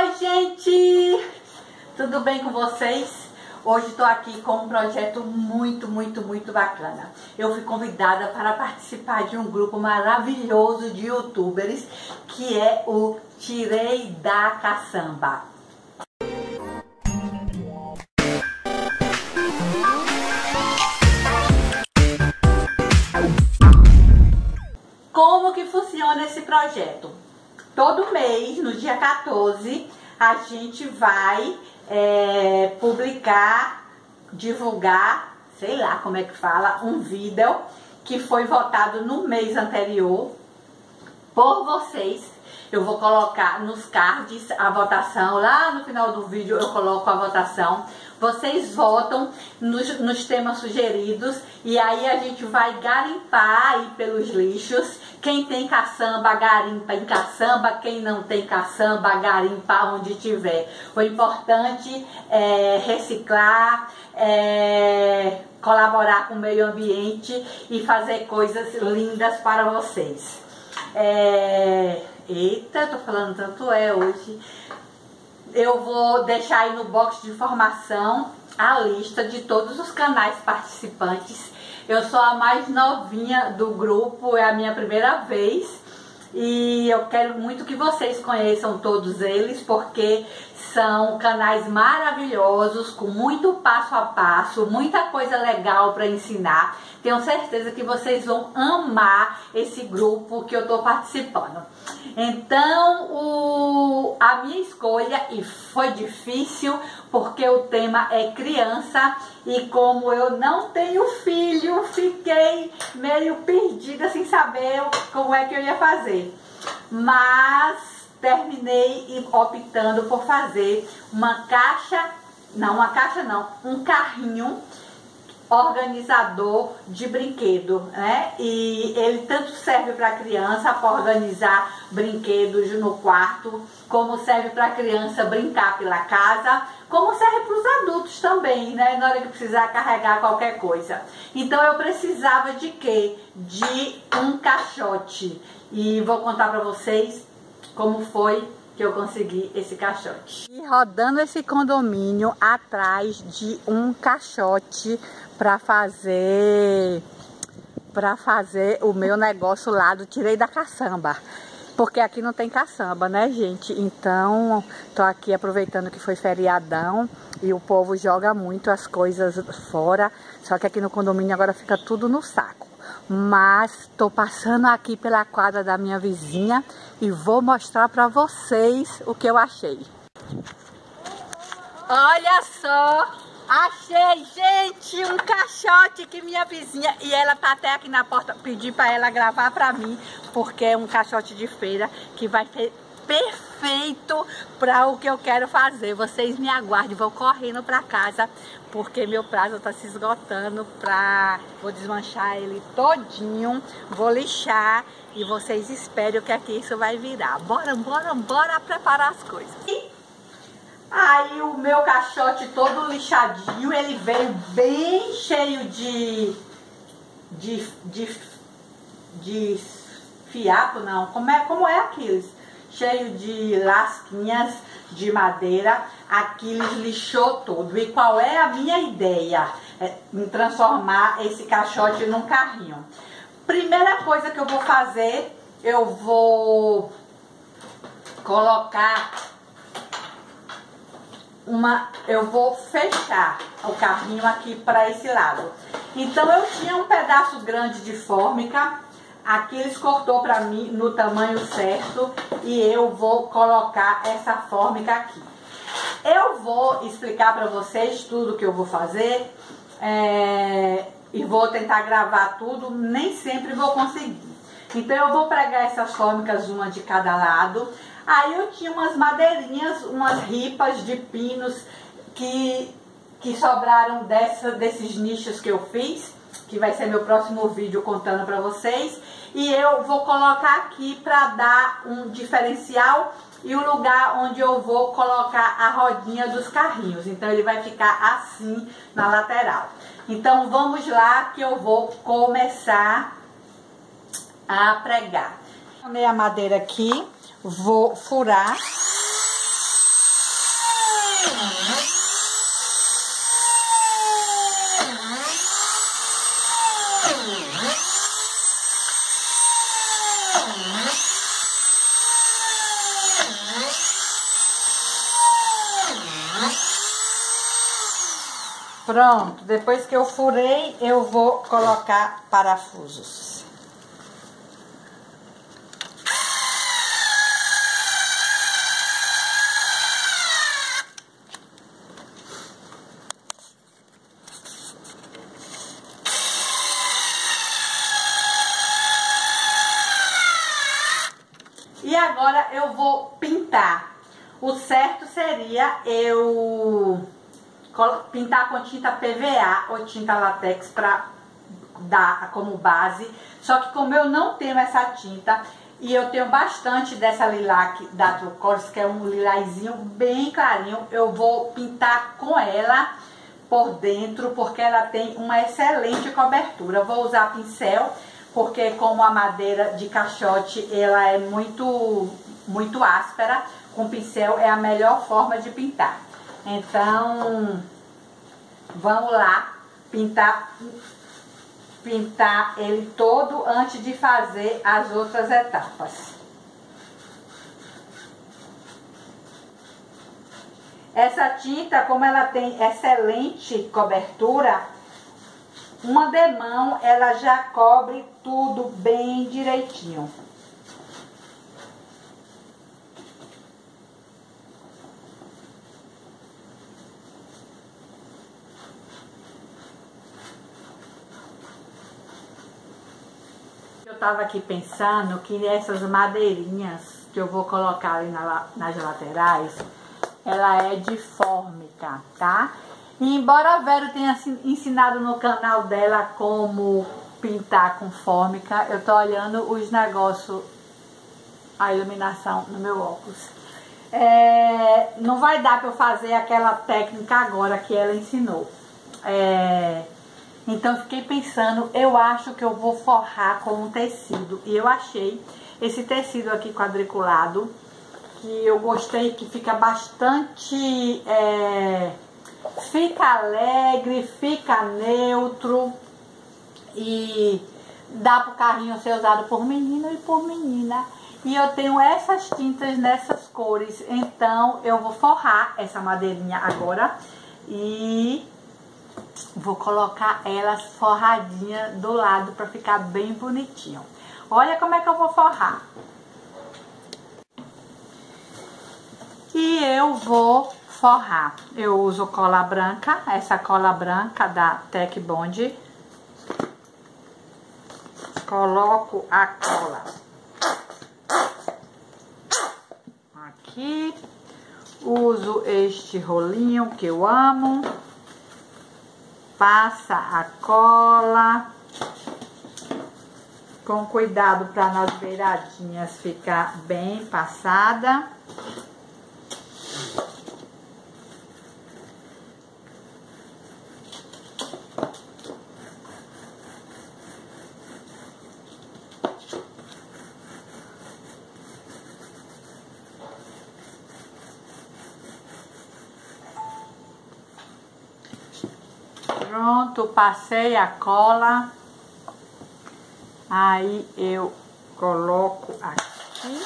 Oi, gente! Tudo bem com vocês? Hoje estou aqui com um projeto muito, muito, muito bacana. Eu fui convidada para participar de um grupo maravilhoso de youtubers que é o Tirei da Caçamba. Como que funciona esse projeto? Todo mês, no dia 14, a gente vai é, publicar, divulgar, sei lá como é que fala, um vídeo que foi votado no mês anterior por vocês. Eu vou colocar nos cards a votação, lá no final do vídeo eu coloco a votação vocês votam nos, nos temas sugeridos e aí a gente vai garimpar aí pelos lixos. Quem tem caçamba, garimpa em caçamba. Quem não tem caçamba, garimpa onde tiver. O importante é reciclar, é colaborar com o meio ambiente e fazer coisas lindas para vocês. É... Eita, tô falando tanto é hoje eu vou deixar aí no box de informação a lista de todos os canais participantes. Eu sou a mais novinha do grupo, é a minha primeira vez. E eu quero muito que vocês conheçam todos eles, porque são canais maravilhosos, com muito passo a passo, muita coisa legal para ensinar. Tenho certeza que vocês vão amar esse grupo que eu estou participando. Então, o, a minha escolha, e foi difícil, porque o tema é criança, e como eu não tenho filho, fiquei meio perdida sem saber como é que eu ia fazer. Mas terminei optando por fazer uma caixa, não, uma caixa não, um carrinho organizador de brinquedo, né? E ele tanto serve para criança para organizar brinquedos no quarto, como serve para criança brincar pela casa, como serve para os adultos também, né? Na hora que precisar carregar qualquer coisa. Então eu precisava de quê? De um caixote. E vou contar para vocês como foi que eu consegui esse caixote. E rodando esse condomínio atrás de um caixote para fazer para fazer o meu negócio lá do Tirei da Caçamba. Porque aqui não tem caçamba, né, gente? Então, tô aqui aproveitando que foi feriadão e o povo joga muito as coisas fora. Só que aqui no condomínio agora fica tudo no saco mas estou passando aqui pela quadra da minha vizinha e vou mostrar para vocês o que eu achei. Olha só, achei, gente, um caixote que minha vizinha, e ela tá até aqui na porta, pedi para ela gravar para mim, porque é um caixote de feira que vai ser perfeito para o que eu quero fazer. Vocês me aguardem, vou correndo para casa porque meu prazo está se esgotando para vou desmanchar ele todinho, vou lixar e vocês esperem o que é que isso vai virar. Bora, bora, bora preparar as coisas. E aí o meu caixote todo lixadinho, ele veio bem cheio de de de, de fiapo, não, como é, como é aqueles? cheio de lasquinhas de madeira, Aquiles lixou tudo. E qual é a minha ideia? É, em transformar esse caixote num carrinho. Primeira coisa que eu vou fazer, eu vou colocar uma, eu vou fechar o carrinho aqui para esse lado. Então eu tinha um pedaço grande de fórmica, Aqui eles cortou para mim no tamanho certo e eu vou colocar essa fórmica aqui. Eu vou explicar para vocês tudo que eu vou fazer é, e vou tentar gravar tudo, nem sempre vou conseguir. Então eu vou pregar essas fórmicas uma de cada lado. Aí eu tinha umas madeirinhas, umas ripas de pinos que, que sobraram dessa, desses nichos que eu fiz, que vai ser meu próximo vídeo contando para vocês e eu vou colocar aqui para dar um diferencial e o lugar onde eu vou colocar a rodinha dos carrinhos. Então ele vai ficar assim na lateral. Então vamos lá que eu vou começar a pregar. Tomei a madeira aqui, Vou furar. Pronto, depois que eu furei, eu vou colocar parafusos. Pintar com tinta PVA ou tinta latex para dar como base. Só que como eu não tenho essa tinta e eu tenho bastante dessa lilac da Trucores, que é um lilazinho bem clarinho, eu vou pintar com ela por dentro, porque ela tem uma excelente cobertura. Vou usar pincel porque como a madeira de caixote ela é muito, muito áspera, com pincel é a melhor forma de pintar. Então, vamos lá pintar, pintar ele todo antes de fazer as outras etapas. Essa tinta, como ela tem excelente cobertura, uma demão, ela já cobre tudo bem direitinho. Eu tava aqui pensando que essas madeirinhas que eu vou colocar ali na, nas laterais, ela é de fórmica, tá? E embora a Vero tenha ensinado no canal dela como pintar com fórmica, eu tô olhando os negócios, a iluminação no meu óculos. É, não vai dar para eu fazer aquela técnica agora que ela ensinou. É, então fiquei pensando, eu acho que eu vou forrar com um tecido. E eu achei esse tecido aqui quadriculado, que eu gostei, que fica bastante... É, fica alegre, fica neutro e dá para o carrinho ser usado por menino e por menina. E eu tenho essas tintas nessas cores, então eu vou forrar essa madeirinha agora e vou colocar elas forradinha do lado para ficar bem bonitinho. Olha como é que eu vou forrar. E eu vou forrar. Eu uso cola branca, essa cola branca da Tec Bond. Coloco a cola aqui. Uso este rolinho que eu amo. Passa a cola. Com cuidado para nas beiradinhas ficar bem passada. Pronto, passei a cola. Aí eu coloco aqui.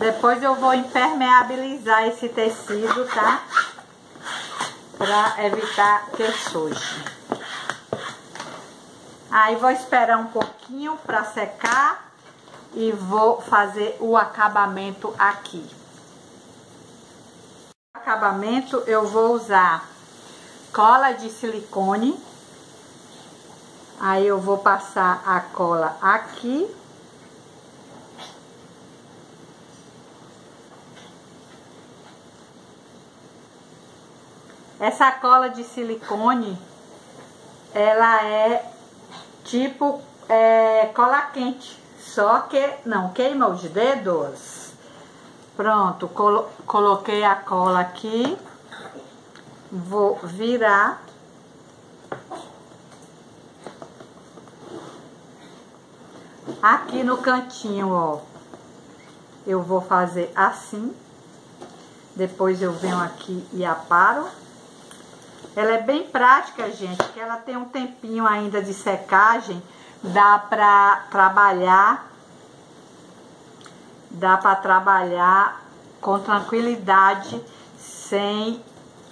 Depois eu vou impermeabilizar esse tecido, tá? Pra evitar que suje. Aí vou esperar um pouquinho pra secar e vou fazer o acabamento aqui. Acabamento eu vou usar cola de silicone. Aí eu vou passar a cola aqui Essa cola de silicone, ela é tipo é, cola quente, só que não queima os dedos. Pronto, colo coloquei a cola aqui, vou virar. Aqui no cantinho, ó, eu vou fazer assim, depois eu venho aqui e aparo. Ela é bem prática, gente, que ela tem um tempinho ainda de secagem. Dá pra trabalhar, dá pra trabalhar com tranquilidade, sem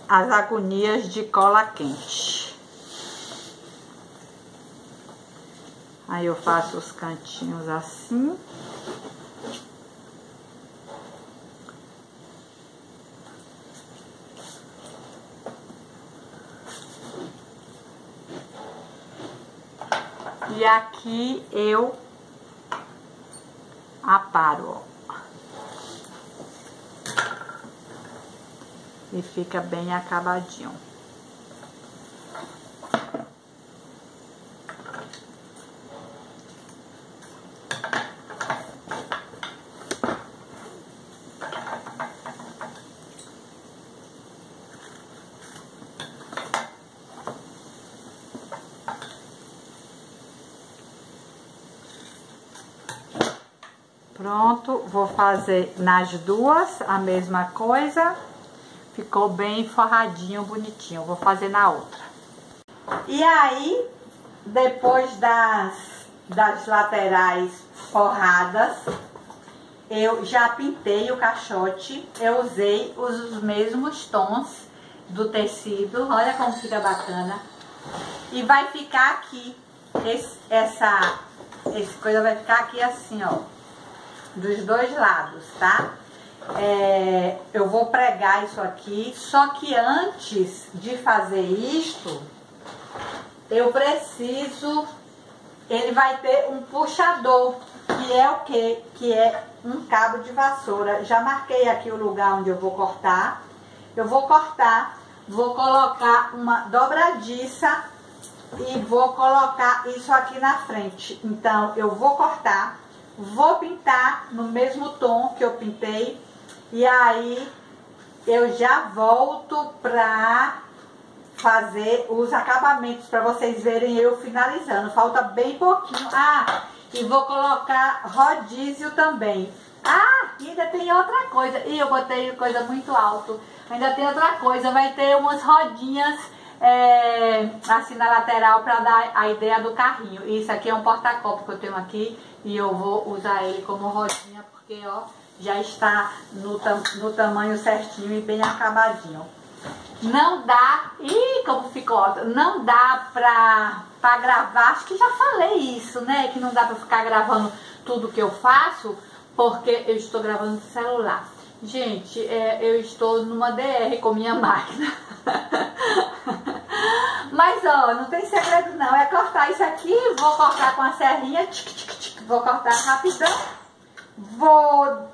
as agonias de cola quente. Aí eu faço os cantinhos assim. E aqui eu aparo, ó. E fica bem acabadinho. Pronto, vou fazer nas duas a mesma coisa. Ficou bem forradinho, bonitinho. Vou fazer na outra. E aí, depois das, das laterais forradas, eu já pintei o caixote. Eu usei os mesmos tons do tecido. Olha como fica bacana. E vai ficar aqui, esse, essa, coisa vai ficar aqui assim, ó dos dois lados, tá? É, eu vou pregar isso aqui, só que antes de fazer isto, eu preciso, ele vai ter um puxador, que é o que? Que é um cabo de vassoura. Já marquei aqui o lugar onde eu vou cortar. Eu vou cortar, vou colocar uma dobradiça e vou colocar isso aqui na frente. Então, eu vou cortar vou pintar no mesmo tom que eu pintei e aí eu já volto pra fazer os acabamentos para vocês verem eu finalizando. Falta bem pouquinho. Ah, e vou colocar rodízio também. Ah, ainda tem outra coisa. E eu botei coisa muito alto. Ainda tem outra coisa. Vai ter umas rodinhas é, assim na lateral para dar a ideia do carrinho. Isso aqui é um porta-copo que eu tenho aqui e eu vou usar ele como rodinha porque ó, já está no, tam, no tamanho certinho e bem acabadinho. Não dá, ih, como ficou, não dá pra, pra gravar, acho que já falei isso, né, que não dá pra ficar gravando tudo que eu faço, porque eu estou gravando no celular. Gente, é, eu estou numa DR com minha máquina. Mas, ó, não tem segredo não. É cortar isso aqui, vou cortar com a serrinha, tic, tic, vou cortar rapidão. Vou...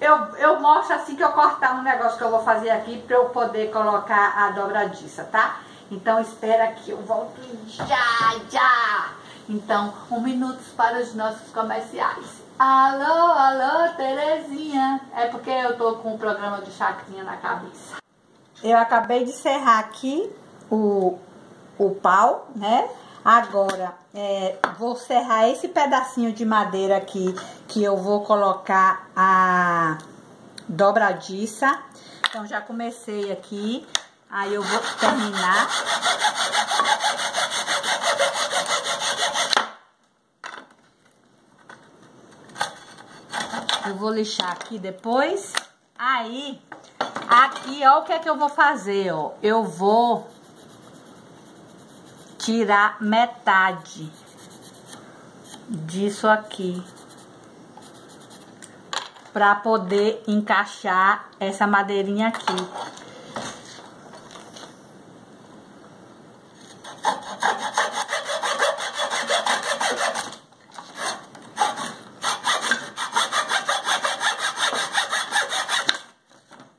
Eu, eu mostro assim que eu cortar um negócio que eu vou fazer aqui pra eu poder colocar a dobradiça, tá? Então, espera que eu volto já, já. Então, um minuto para os nossos comerciais. Alô, alô, Terezinha. É porque eu tô com o programa do Chacrinha na cabeça. Eu acabei de serrar aqui o, o pau, né? Agora, é, vou serrar esse pedacinho de madeira aqui, que eu vou colocar a dobradiça. Então, já comecei aqui, aí eu vou terminar. Eu vou lixar aqui depois. Aí, aqui, ó, o que é que eu vou fazer, ó. Eu vou tirar metade disso aqui. Pra poder encaixar essa madeirinha aqui.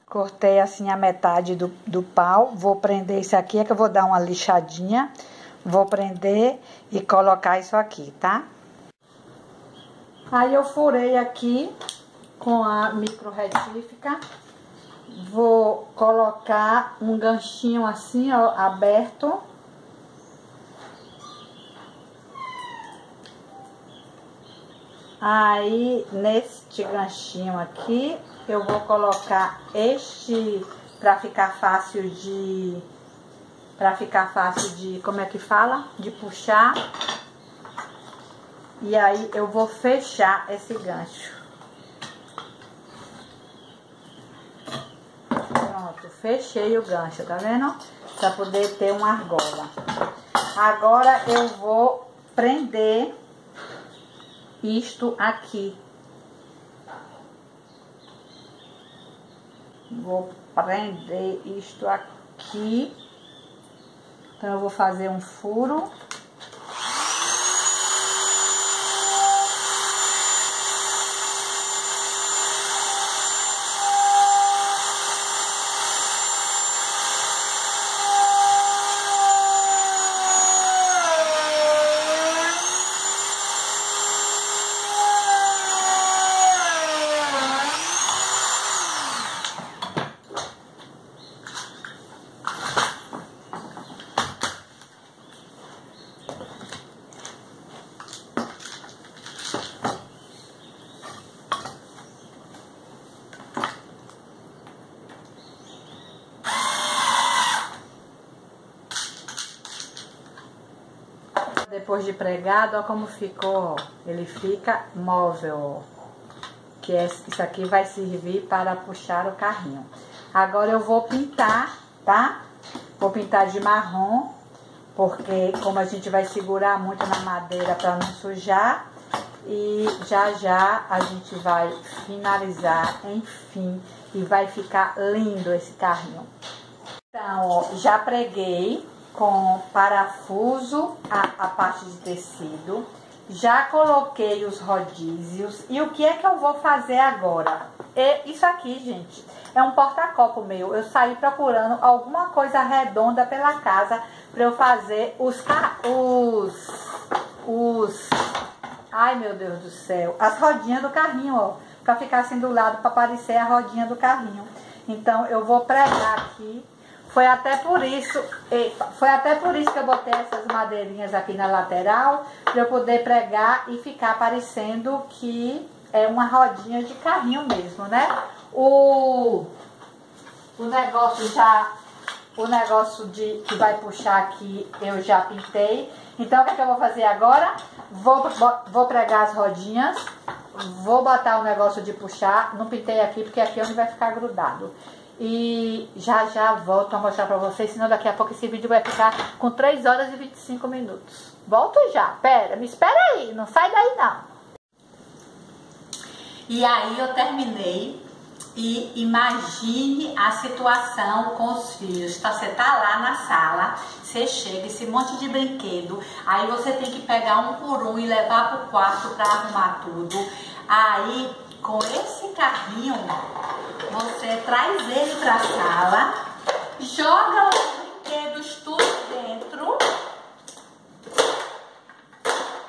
Cortei assim a metade do, do pau. Vou prender isso aqui, é que eu vou dar uma lixadinha. Vou prender e colocar isso aqui, tá? Aí eu furei aqui com a micro retífica. Vou colocar um ganchinho assim, ó, aberto. Aí, neste ganchinho aqui, eu vou colocar este para ficar fácil de para ficar fácil de, como é que fala? De puxar. E aí eu vou fechar esse gancho. Pronto, fechei o gancho, tá vendo? Pra poder ter uma argola. Agora eu vou prender isto aqui. Vou prender isto aqui. Então eu vou fazer um furo. Depois de pregado, olha como ficou. Ele fica móvel. Que é, isso aqui vai servir para puxar o carrinho. Agora eu vou pintar, tá? Vou pintar de marrom, porque como a gente vai segurar muito na madeira para não sujar, e já já a gente vai finalizar, enfim, e vai ficar lindo esse carrinho. Então, ó, já preguei, com parafuso a, a parte de tecido. Já coloquei os rodízios. E o que é que eu vou fazer agora? E isso aqui, gente, é um porta-copo meu. Eu saí procurando alguma coisa redonda pela casa para eu fazer os, os, os... Ai, meu Deus do céu. As rodinhas do carrinho, ó. Pra ficar assim do lado, para aparecer a rodinha do carrinho. Então, eu vou pregar aqui foi até por isso, foi até por isso que eu botei essas madeirinhas aqui na lateral, para eu poder pregar e ficar parecendo que é uma rodinha de carrinho mesmo, né? O, o negócio já, o negócio de que vai puxar aqui eu já pintei. Então o que, é que eu vou fazer agora? Vou, vou pregar as rodinhas, vou botar o negócio de puxar, não pintei aqui porque aqui é onde vai ficar grudado. E já já volto a mostrar pra vocês, senão daqui a pouco esse vídeo vai ficar com 3 horas e 25 minutos. Volto já, pera, me espera aí, não sai daí não. E aí eu terminei e imagine a situação com os filhos. Tá, você tá lá na sala, você chega, esse monte de brinquedo, aí você tem que pegar um por um e levar pro quarto para arrumar tudo. Aí com esse carrinho, você traz ele para a sala, joga os brinquedos tudo dentro.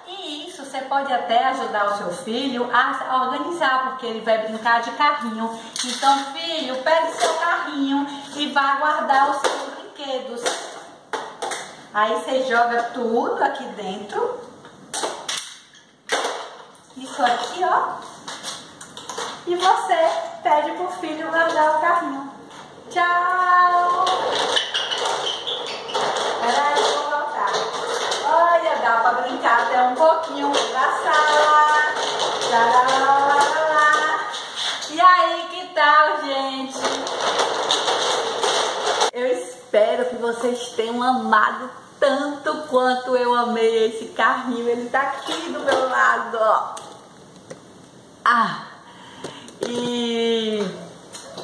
E isso você pode até ajudar o seu filho a organizar, porque ele vai brincar de carrinho. Então, filho, pegue seu carrinho e vá guardar os seus brinquedos. Aí você joga tudo aqui dentro. Isso aqui, ó e você pede pro filho guardar o carrinho. Tchau! Peraí, pra brincar até um pouquinho na sala. Tcharam, e aí, que tal, gente? Eu espero que vocês tenham amado tanto quanto eu amei esse carrinho. Ele tá aqui do meu lado, ó. Ah! E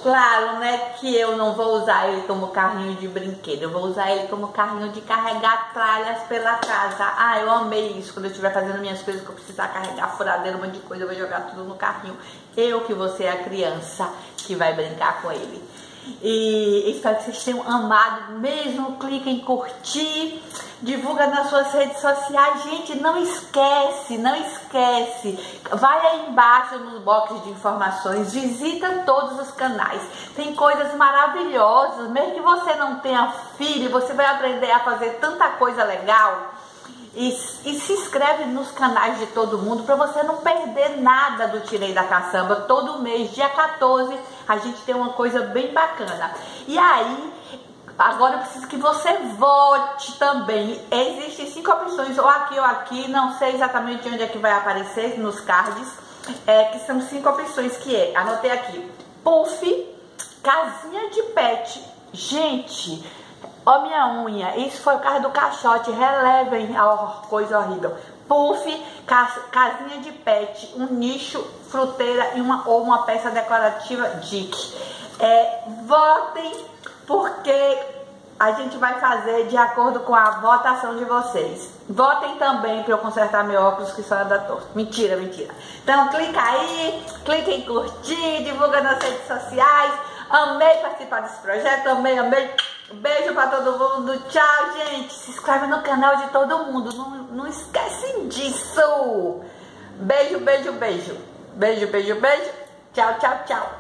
claro, né, que eu não vou usar ele como carrinho de brinquedo, eu vou usar ele como carrinho de carregar tralhas pela casa. Ah, eu amei isso, quando eu estiver fazendo minhas coisas que eu precisar carregar furadeira, um monte de coisa, eu vou jogar tudo no carrinho. Eu que vou ser a criança que vai brincar com ele. E espero que vocês tenham amado mesmo. Clique em curtir, divulga nas suas redes sociais. Gente, não esquece, não esquece. Vai aí embaixo nos boxes de informações, visita todos os canais. Tem coisas maravilhosas. Mesmo que você não tenha filho, você vai aprender a fazer tanta coisa legal. e, e, se inscreve nos canais de todo mundo para você não perder nada do Tirei da Caçamba. Todo mês, dia 14, a gente tem uma coisa bem bacana. E aí, agora eu preciso que você vote também. Existem cinco opções, ou aqui ou aqui, não sei exatamente onde é que vai aparecer nos cards, é, que são cinco opções que é, anotei aqui, puff, casinha de pet. Gente, Ó minha unha, isso foi o caso do caixote, relevem a coisa horrível. Puff, casinha de pet, um nicho, fruteira e uma, ou uma peça decorativa Dick. É, votem, porque a gente vai fazer de acordo com a votação de vocês. Votem também para eu consertar meu óculos que só anda torto. Mentira, mentira. Então clica aí, clica em curtir, divulga nas redes sociais. Amei participar desse projeto, amei, amei. Beijo pra todo mundo. Tchau, gente. Se inscreve no canal de todo mundo. Não, não esquecem disso. Beijo, beijo, beijo. Beijo, beijo, beijo. Tchau, tchau, tchau.